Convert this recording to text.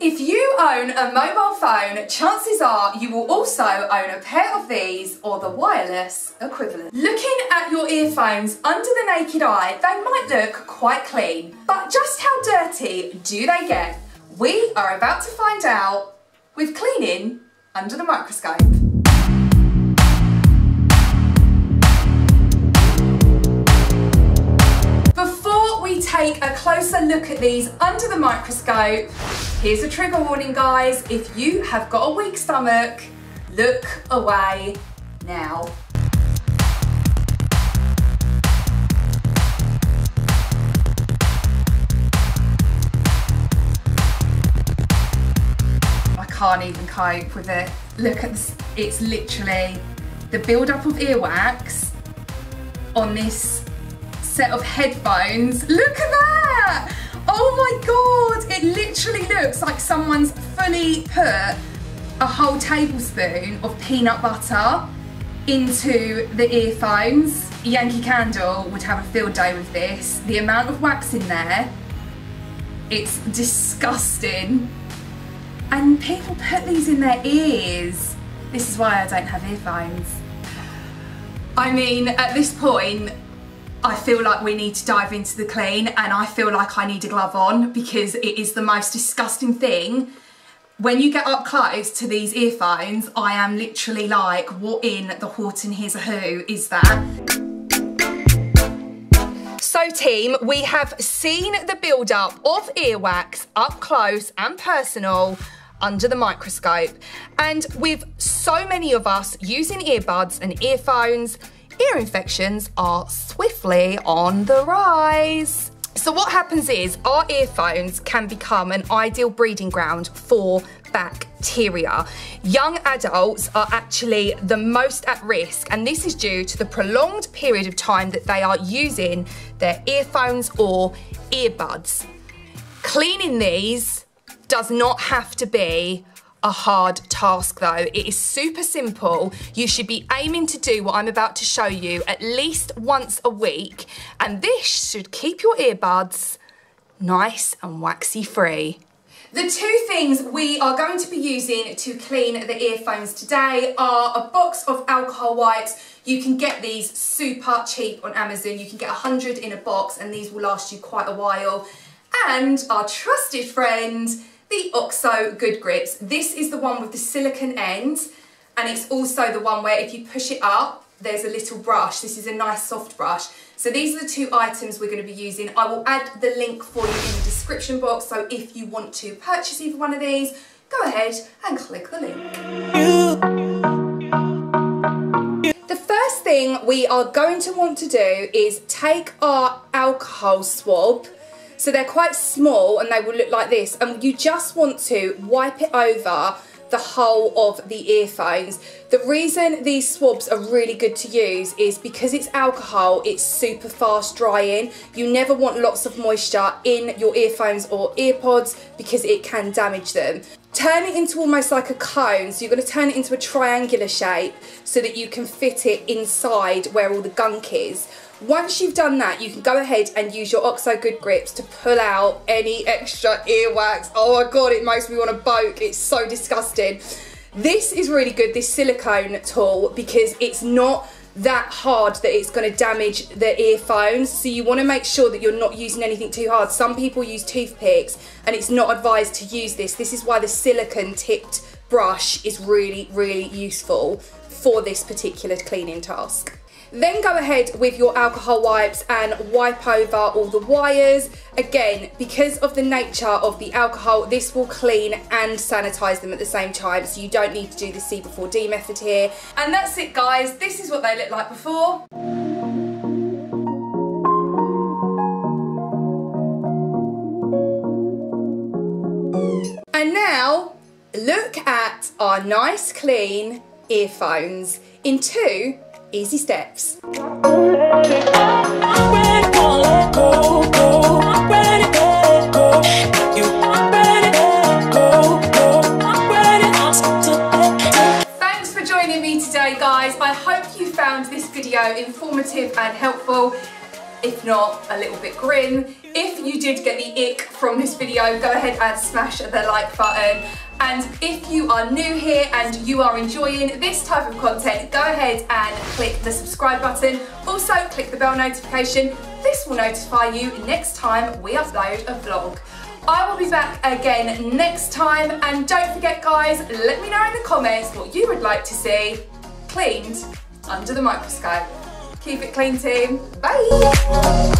If you own a mobile phone, chances are you will also own a pair of these or the wireless equivalent. Looking at your earphones under the naked eye, they might look quite clean, but just how dirty do they get? We are about to find out with cleaning under the microscope. Take a closer look at these under the microscope, Here's a trigger warning guys, if you have got a weak stomach, look away now. I can't even cope with it. Look at this, it's literally the build-up of earwax on this set of headphones. Look at that! Oh my god, it literally looks like someone's fully put a whole tablespoon of peanut butter into the earphones. Yankee Candle would have a field day with this. The amount of wax in there, it's disgusting. And people put these in their ears. This is why I don't have earphones. I mean, at this point, I feel like we need to dive into the clean and I feel like I need a glove on because it is the most disgusting thing. When you get up close to these earphones, I am literally like, what in the Horton Hears a Who is that? So team, we have seen the build-up of earwax up close and personal under the microscope. And with so many of us using earbuds and earphones, ear infections are swiftly on the rise. So what happens is our earphones can become an ideal breeding ground for bacteria. Young adults are actually the most at risk and this is due to the prolonged period of time that they are using their earphones or earbuds. Cleaning these does not have to be a hard task though. It is super simple. You should be aiming to do what I'm about to show you at least once a week and this should keep your earbuds nice and waxy free. The two things we are going to be using to clean the earphones today are a box of alcohol wipes. You can get these super cheap on Amazon. You can get 100 in a box and these will last you quite a while. And our trusted friend, the OXO Good Grips. This is the one with the silicone end and it's also the one where if you push it up, there's a little brush. This is a nice soft brush. So these are the two items we're going to be using. I will add the link for you in the description box. So if you want to purchase either one of these, go ahead and click the link. The first thing we are going to want to do is take our alcohol swab so they're quite small and they will look like this. And you just want to wipe it over the whole of the earphones. The reason these swabs are really good to use is because it's alcohol, it's super fast drying. You never want lots of moisture in your earphones or earpods because it can damage them. Turn it into almost like a cone, so you're going to turn it into a triangular shape so that you can fit it inside where all the gunk is. Once you've done that, you can go ahead and use your OXO Good Grips to pull out any extra earwax. Oh my God, it makes me want to boke. It's so disgusting. This is really good, this silicone tool, because it's not that hard that it's going to damage the earphones so you want to make sure that you're not using anything too hard some people use toothpicks and it's not advised to use this this is why the silicone tipped brush is really really useful for this particular cleaning task then go ahead with your alcohol wipes and wipe over all the wires. Again, because of the nature of the alcohol, this will clean and sanitize them at the same time, so you don't need to do the C before D method here. And that's it guys, this is what they look like before. And now, look at our nice clean earphones in two easy steps. Thanks for joining me today guys. I hope you found this video informative and helpful if not a little bit grim. You did get the ick from this video, go ahead and smash the like button. And if you are new here and you are enjoying this type of content, go ahead and click the subscribe button. Also, click the bell notification. This will notify you next time we upload a vlog. I will be back again next time. And don't forget, guys, let me know in the comments what you would like to see cleaned under the microscope. Keep it clean, team. Bye.